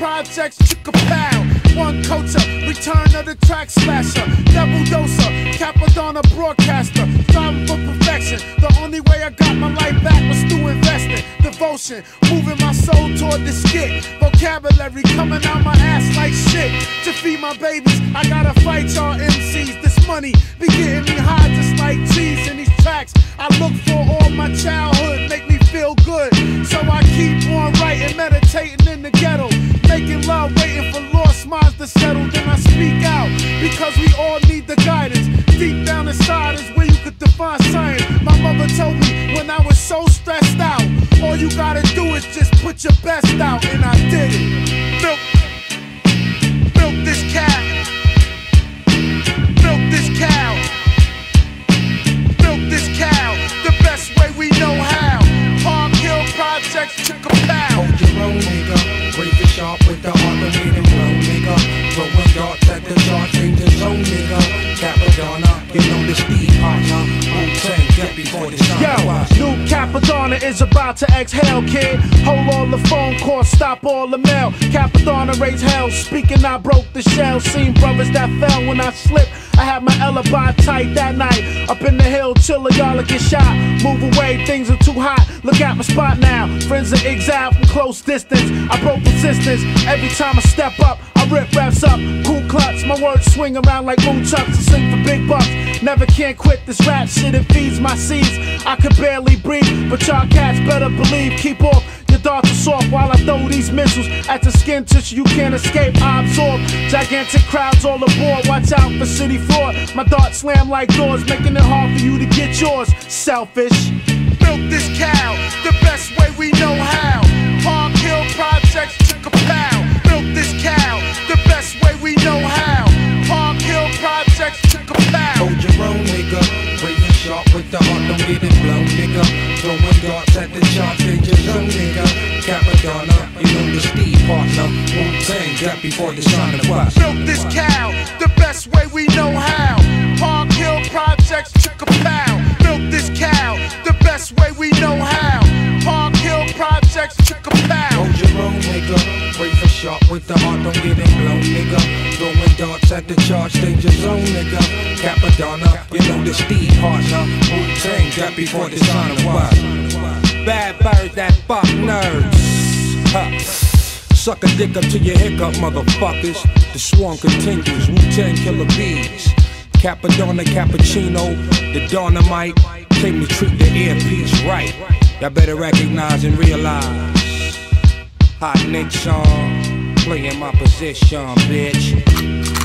projects, chicka pow. One culture, return of the track slasher. Double doser, Cappadonna broadcaster. Striving for perfection. The only way I got my life back was through investing. Devotion, moving my soul toward the skit. Vocabulary coming out my ass like shit. To feed my babies, I gotta fight y'all MCs. This money be getting me high just like cheese in these tracks. I look for all my childhood, make me feel good. So I keep on writing, meditating in the ghetto. Making love, waiting for lost minds to settle. Then I speak out because we all need the guidance. Deep down inside is where you could define science. My mother told me when I was so stressed out, all you gotta do is just put your best out, and I did it. Milk, Yo, new Cappadonna is about to exhale, kid. Hold all the phone calls, stop all the mail. Cappadonna raise hell, speaking I broke the shell. Seen brothers that fell when I slipped. I had my alibi tight that night. Up in the hill, chillin', y'all get shot. Move away, things are too hot. Look at my spot now. Friends are exiled from close distance. I broke resistance. Every time I step up, Rip raps up. Cool clutch, my words swing around like moon chucks. I sing for big bucks. Never can't quit this rap shit, it feeds my seeds. I could barely breathe, but y'all cats better believe. Keep off your darts are soft while I throw these missiles at the skin tissue. You can't escape. I absorb gigantic crowds all aboard. Watch out for city floor. My darts slam like doors, making it hard for you to get yours. Selfish. Milk this cow the best way we know how. A pow. Hold your own, nigga. Sharp with the heart, don't get it blown, nigga. Throwing darts at the charts, danger zone, nigga. Cappadonna, you know the speed partner. Wu-Tang, get before the rise. Milk this cow the best way we know how. Park Hill Projects, chick a pow. Milk this cow the best way we know how. Park Hill Projects, chick a pow. Hold your own, nigga. Sharp with the heart, don't get it at the charts, danger zone, nigga. Cappadonna, you know the speed partner. Wu-Tang, get before the sun rise. Bad birds that fuck nerds. Huh. Suck a dick up to your hiccup, motherfuckers. The swarm continues. Wu Tang killer bees. Cappadonna, cappuccino, the dynamite. Came to treat the earpiece right. Y'all better recognize and realize. Hot Nick song, playing my position, bitch.